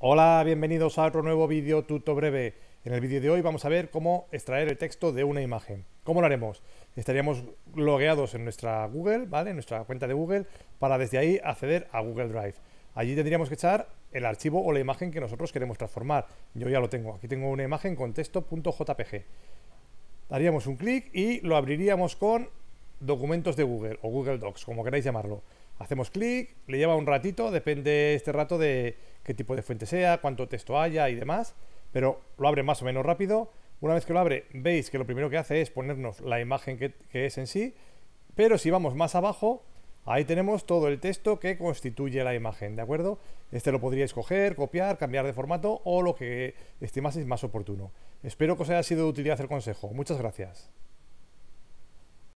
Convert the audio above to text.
Hola, bienvenidos a otro nuevo vídeo tuto breve. En el vídeo de hoy vamos a ver cómo extraer el texto de una imagen. ¿Cómo lo haremos? Estaríamos logueados en nuestra Google, ¿vale? En nuestra cuenta de Google, para desde ahí acceder a Google Drive. Allí tendríamos que echar el archivo o la imagen que nosotros queremos transformar. Yo ya lo tengo. Aquí tengo una imagen con texto.jpg. Daríamos un clic y lo abriríamos con documentos de Google o Google Docs, como queráis llamarlo. Hacemos clic, le lleva un ratito, depende este rato de qué tipo de fuente sea, cuánto texto haya y demás, pero lo abre más o menos rápido. Una vez que lo abre, veis que lo primero que hace es ponernos la imagen que, es en sí, pero si vamos más abajo, ahí tenemos todo el texto que constituye la imagen, ¿de acuerdo? Este lo podríais coger, copiar, cambiar de formato o lo que estimaseis más oportuno. Espero que os haya sido de utilidad el consejo. Muchas gracias.